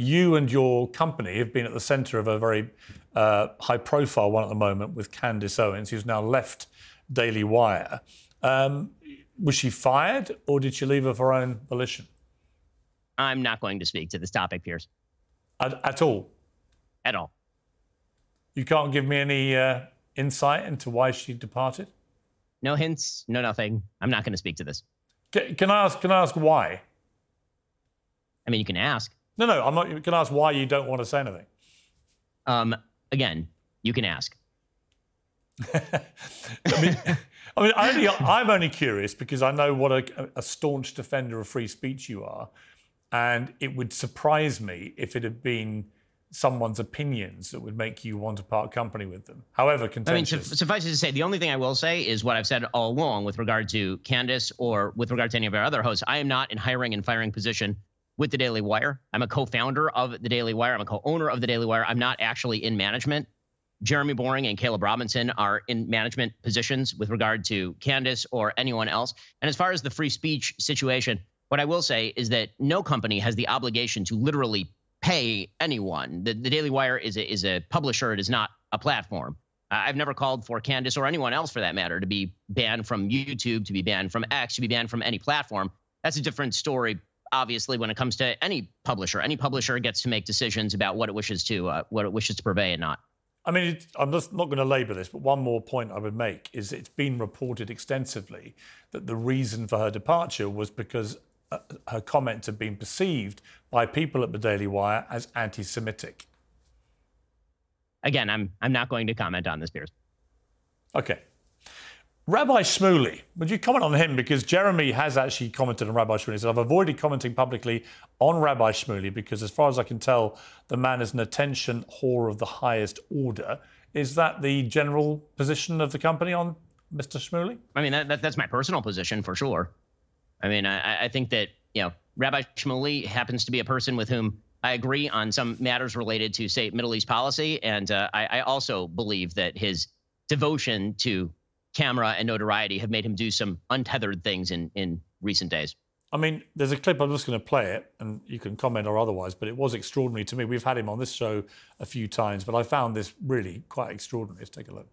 you and your company have been at the centre of a very uh, high-profile one at the moment with Candace Owens, who's now left Daily Wire. Um, was she fired, or did she leave of her own volition? I'm not going to speak to this topic, Piers. At, at all? At all. You can't give me any uh, insight into why she departed? No hints, no nothing. I'm not going to speak to this. Can, can I ask? Can I ask why? I mean, you can ask. No, no, I'm not. You Can ask why you don't want to say anything? Um, again, you can ask. I mean, I mean, I only, I'm only curious because I know what a, a staunch defender of free speech you are, and it would surprise me if it had been someone's opinions that would make you want to part company with them, however contentious. I mean, suffice it to say, the only thing I will say is what I've said all along with regard to Candace or with regard to any of our other hosts. I am not in hiring and firing position with the Daily Wire. I'm a co-founder of the Daily Wire. I'm a co-owner of the Daily Wire. I'm not actually in management. Jeremy Boring and Caleb Robinson are in management positions with regard to Candace or anyone else. And as far as the free speech situation, what I will say is that no company has the obligation to literally pay anyone. The, the Daily Wire is a, is a publisher, it is not a platform. I've never called for Candace or anyone else for that matter to be banned from YouTube, to be banned from X, to be banned from any platform. That's a different story, obviously, when it comes to any publisher. Any publisher gets to make decisions about what it wishes to uh, what it wishes to purvey and not. I mean, I'm just not going to labour this, but one more point I would make is it's been reported extensively that the reason for her departure was because uh, her comments have been perceived by people at the Daily Wire as anti-Semitic. Again, I'm I'm not going to comment on this, Piers. Okay. Rabbi Shmuley, would you comment on him? Because Jeremy has actually commented on Rabbi Shmuley. He said, I've avoided commenting publicly on Rabbi Shmuley because, as far as I can tell, the man is an attention whore of the highest order. Is that the general position of the company on Mr. Shmuley? I mean, that, that, that's my personal position for sure. I mean, I, I think that, you know, Rabbi Shmuley happens to be a person with whom I agree on some matters related to, say, Middle East policy. And uh, I, I also believe that his devotion to camera and notoriety have made him do some untethered things in, in recent days. I mean, there's a clip, I'm just going to play it, and you can comment or otherwise, but it was extraordinary to me. We've had him on this show a few times, but I found this really quite extraordinary. Let's take a look.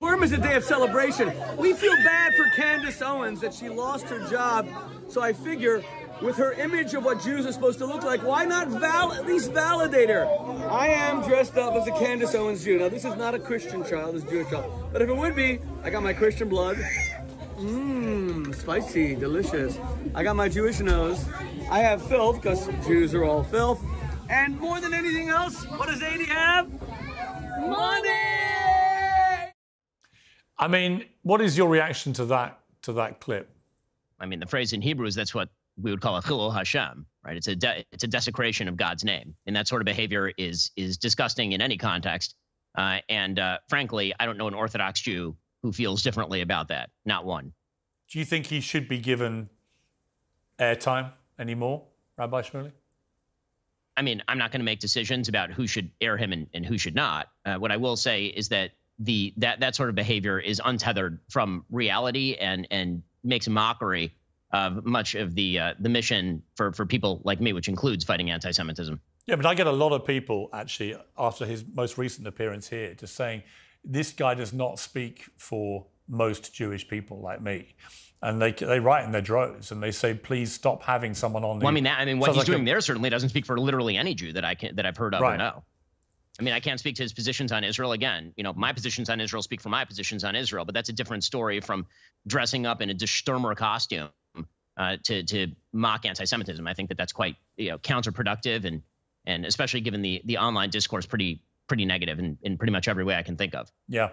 Purim is a day of celebration. We feel bad for Candace Owens that she lost her job, so I figure with her image of what Jews are supposed to look like, why not val- at least validate her? I am dressed up as a Candace Owens Jew. Now, this is not a Christian child, it's a Jewish child. But if it would be, I got my Christian blood. Mmm, spicy, delicious. I got my Jewish nose. I have filth, because Jews are all filth. And more than anything else, what does 80 have? Money! I mean, what is your reaction to that to that clip? I mean, the phrase in Hebrew is that's what we would call a chilul Hashem, right? It's a de- it's a desecration of God's name, and that sort of behavior is is disgusting in any context. Uh, and uh, frankly, I don't know an Orthodox Jew who feels differently about that. Not one. Do you think he should be given airtime anymore, Rabbi Shmuley? I mean, I'm not going to make decisions about who should air him and, and who should not. Uh, what I will say is that the that that sort of behavior is untethered from reality and and makes a mockery of much of the uh, the mission for for people like me, which includes fighting anti-Semitism. Yeah, but I get a lot of people actually after his most recent appearance here just saying this guy does not speak for most Jewish people like me. And they, they write in their droves and they say, please stop having someone on. Well, I mean, that, I mean, what he's like doing a, there certainly doesn't speak for literally any Jew that I can that I've heard of right. or know. I mean, I can't speak to his positions on Israel again. You know, my positions on Israel speak for my positions on Israel, but that's a different story from dressing up in a Sturmer costume uh, to to mock anti-Semitism. I think that that's quite you know counterproductive and and especially given the the online discourse pretty pretty negative in, in pretty much every way I can think of. Yeah,